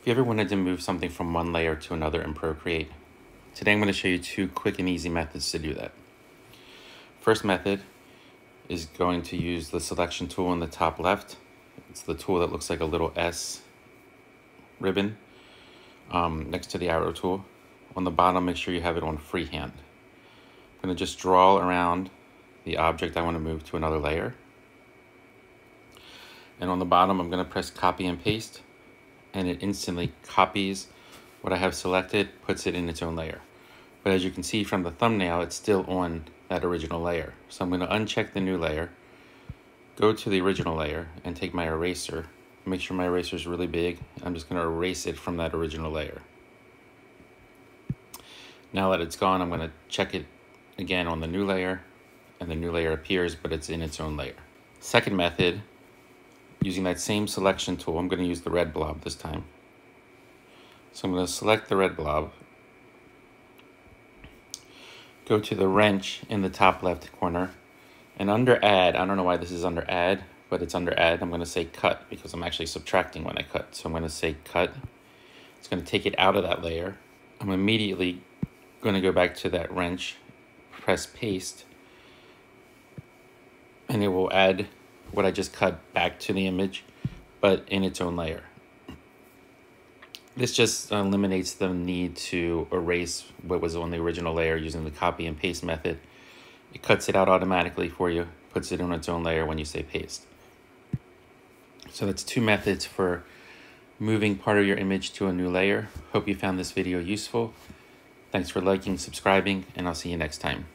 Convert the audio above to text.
If you ever wanted to move something from one layer to another in Procreate, today I'm going to show you two quick and easy methods to do that. First method is going to use the selection tool in the top left. It's the tool that looks like a little S ribbon um, next to the arrow tool. On the bottom, make sure you have it on freehand. I'm going to just draw around the object I want to move to another layer. And on the bottom, I'm going to press copy and paste and it instantly copies what I have selected, puts it in its own layer. But as you can see from the thumbnail, it's still on that original layer. So I'm going to uncheck the new layer, go to the original layer, and take my eraser. Make sure my eraser is really big. I'm just going to erase it from that original layer. Now that it's gone, I'm going to check it again on the new layer, and the new layer appears, but it's in its own layer. Second method using that same selection tool, I'm going to use the red blob this time. So I'm going to select the red blob, go to the wrench in the top left corner, and under add, I don't know why this is under add, but it's under add, I'm going to say cut because I'm actually subtracting when I cut. So I'm going to say cut. It's going to take it out of that layer. I'm immediately going to go back to that wrench, press paste, and it will add what I just cut back to the image, but in its own layer. This just eliminates the need to erase what was on the original layer using the copy and paste method. It cuts it out automatically for you, puts it on its own layer when you say paste. So that's two methods for moving part of your image to a new layer. Hope you found this video useful. Thanks for liking, subscribing, and I'll see you next time.